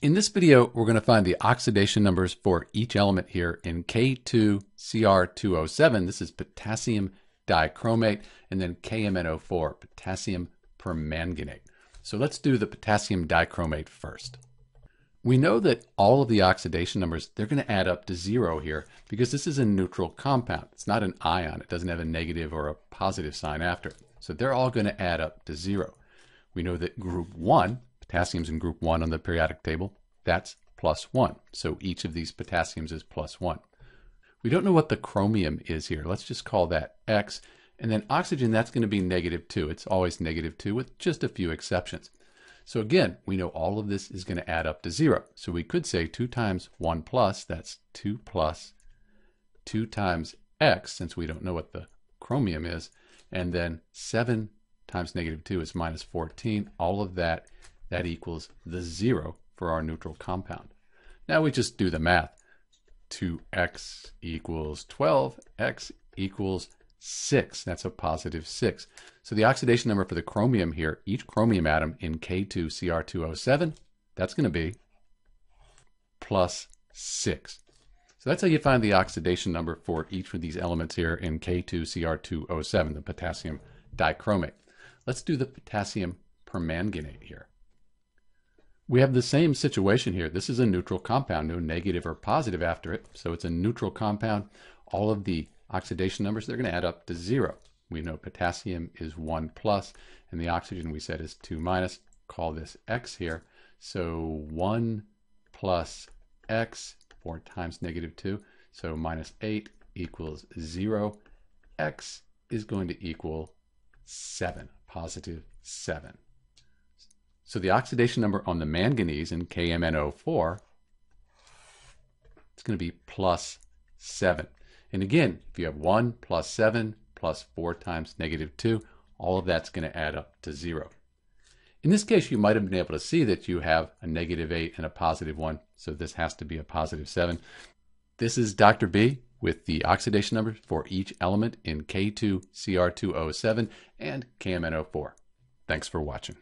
In this video, we're going to find the oxidation numbers for each element here in K2Cr2O7. This is potassium dichromate, and then KMNO4, potassium permanganate. So let's do the potassium dichromate first. We know that all of the oxidation numbers, they're going to add up to zero here because this is a neutral compound. It's not an ion. It doesn't have a negative or a positive sign after it. So they're all going to add up to zero. We know that group 1, potassium's in group 1 on the periodic table, that's plus 1. So each of these potassiums is plus 1. We don't know what the chromium is here. Let's just call that X. And then oxygen, that's going to be negative 2. It's always negative 2 with just a few exceptions. So again, we know all of this is going to add up to 0. So we could say 2 times 1 plus, that's 2 plus 2 times X, since we don't know what the chromium is. And then 7 times negative 2 is minus 14. All of that, that equals the 0 for our neutral compound. Now we just do the math. 2x equals 12, x equals 6. That's a positive 6. So the oxidation number for the chromium here, each chromium atom in K2Cr2O7, that's going to be plus 6. So that's how you find the oxidation number for each of these elements here in K2Cr2O7, the potassium dichromate. Let's do the potassium permanganate here. We have the same situation here. This is a neutral compound, no negative or positive after it. So it's a neutral compound. All of the oxidation numbers, they're going to add up to zero. We know potassium is 1 plus, and the oxygen we said is 2 minus. Call this X here. So 1 plus X, 4 times negative 2. So minus 8 equals 0. X is going to equal 7, positive 7. So the oxidation number on the manganese in KMNO4, it's going to be plus 7. And again, if you have 1 plus 7 plus 4 times negative 2, all of that's going to add up to 0. In this case, you might have been able to see that you have a negative 8 and a positive 1, so this has to be a positive 7. This is Dr. B with the oxidation numbers for each element in K2CR2O7 and KMNO4. Thanks for watching.